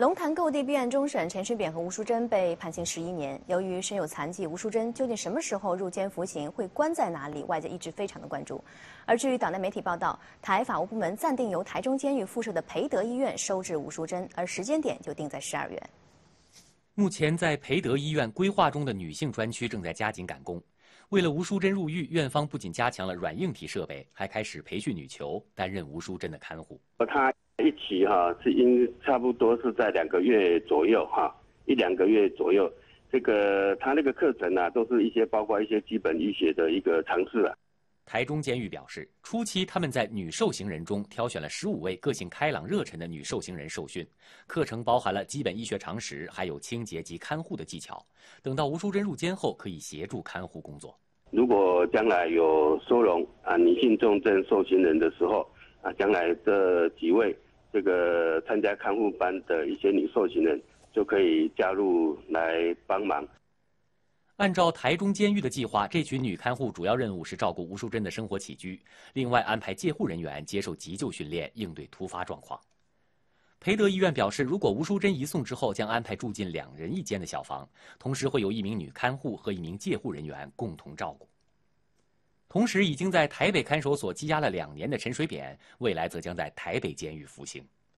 龙潭购地弊案终审，陈水扁和吴淑珍被判刑十一年。由于身有残疾，吴淑珍究竟什么时候入监服刑，会关在哪里，外界一直非常的关注。而据岛内媒体报道，台法务部门暂定由台中监狱附设的培德医院收治吴淑珍，而时间点就定在十二月。目前在培德医院规划中的女性专区正在加紧赶工。为了吴淑珍入狱，院方不仅加强了软硬体设备，还开始培训女囚担任吴淑珍的看护。他。一期哈是应差不多是在两个月左右哈，一两个月左右，这个他那个课程呢，都是一些包括一些基本医学的一个尝试啊。台中监狱表示，初期他们在女受刑人中挑选了十五位个性开朗热忱的女受刑人受训，课程包含了基本医学常识，还有清洁及看护的技巧。等到吴淑珍入监后，可以协助看护工作。如果将来有收容啊女性重症受刑人的时候啊，将来这几位。这个参加看护班的一些女受刑人就可以加入来帮忙。按照台中监狱的计划，这群女看护主要任务是照顾吴淑珍的生活起居，另外安排戒护人员接受急救训练，应对突发状况。培德医院表示，如果吴淑珍移送之后，将安排住进两人一间的小房，同时会有一名女看护和一名戒护人员共同照顾。同时，已经在台北看守所羁押了两年的陈水扁，未来则将在台北监狱服刑。